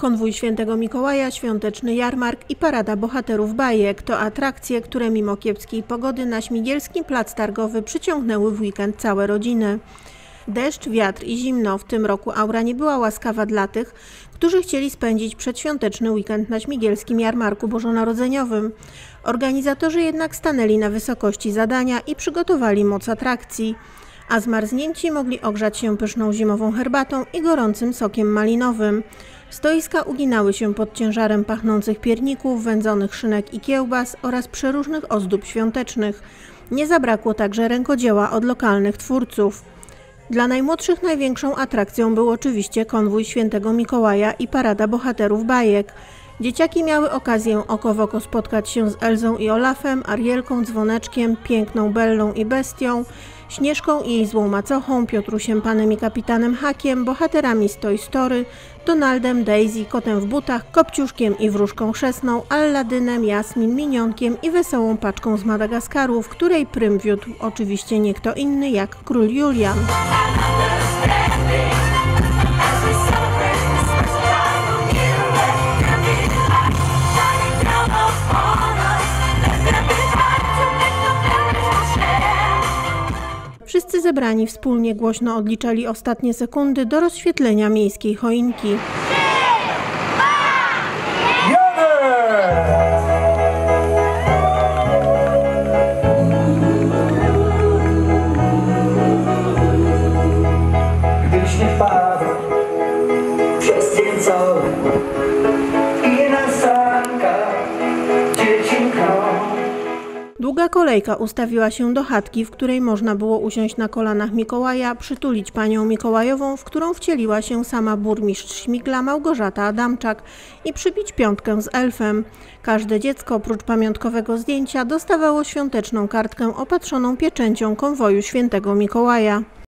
Konwój Świętego Mikołaja, świąteczny jarmark i parada bohaterów bajek to atrakcje, które mimo kiepskiej pogody na Śmigielskim Plac Targowy przyciągnęły w weekend całe rodziny. Deszcz, wiatr i zimno. W tym roku aura nie była łaskawa dla tych, którzy chcieli spędzić przedświąteczny weekend na Śmigielskim Jarmarku Bożonarodzeniowym. Organizatorzy jednak stanęli na wysokości zadania i przygotowali moc atrakcji. A zmarznięci mogli ogrzać się pyszną zimową herbatą i gorącym sokiem malinowym. Stoiska uginały się pod ciężarem pachnących pierników, wędzonych szynek i kiełbas oraz przeróżnych ozdób świątecznych. Nie zabrakło także rękodzieła od lokalnych twórców. Dla najmłodszych największą atrakcją był oczywiście konwój Świętego Mikołaja i parada bohaterów bajek. Dzieciaki miały okazję oko w oko spotkać się z Elzą i Olafem, Arielką, Dzwoneczkiem, piękną Bellą i Bestią, Śnieżką i jej złą macochą, Piotrusiem Panem i Kapitanem Hakiem, bohaterami z Toy Story, Donaldem, Daisy, Kotem w butach, Kopciuszkiem i Wróżką Chrzestną, Alladynem, Jasmin, Minionkiem i wesołą paczką z Madagaskaru, w której prym wiódł oczywiście nie kto inny jak król Julian. Zebrani wspólnie głośno odliczali ostatnie sekundy do rozświetlenia miejskiej choinki. Gdy śnieg padł Długa kolejka ustawiła się do chatki, w której można było usiąść na kolanach Mikołaja, przytulić panią Mikołajową, w którą wcieliła się sama burmistrz Śmigla Małgorzata Adamczak i przybić piątkę z elfem. Każde dziecko oprócz pamiątkowego zdjęcia dostawało świąteczną kartkę opatrzoną pieczęcią konwoju Świętego Mikołaja.